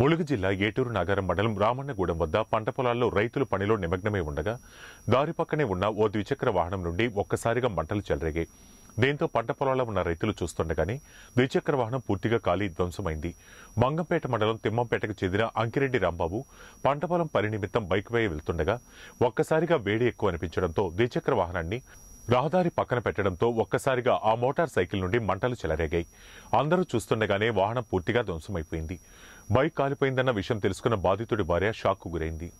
ములుగు జిల్లా ఏటూరు నగరం మండలం రామన్నగూడెం వద్ద పంట పొలాల్లో రైతులు పనిలో నిమగ్నమై ఉండగా దారి పక్కనే ఉన్న ఓ ద్విచక్ర వాహనం నుండి ఒక్కసారిగా మంటలు చెలరేగాయి. దీంతో పంట పొలాల్లో ఉన్న రైతులు చూస్తుండగానే ద్విచక్ర వాహనం పూర్తిగా ఖాళీ ధ్వంసమైంది. మంగంపేట మండలం తిమ్మంపేటకు చెందిన అంకిరెడ్డి రాంబాబు పంట పొలం పని నిమిత్తం బైక్ వేయ వెళ్తుండగా ఒక్కసారిగా వేడి ఎక్కువ అనిపించడంతో ద్విచక్ర వాహనాన్ని రహదారి పక్కన పెట్టడంతో ఒక్కసారిగా ఆ మోటార్ సైకిల్ నుండి మంటలు చెలరేగాయి. అందరూ చూస్తుండగానే వాహనం పూర్తిగా ధ్వంసమైపోయింది. బైక్ కాలిపోయిందన్న విషయం తెలుసుకున్న బాధితుడి భార్య షాక్కు గురైంది.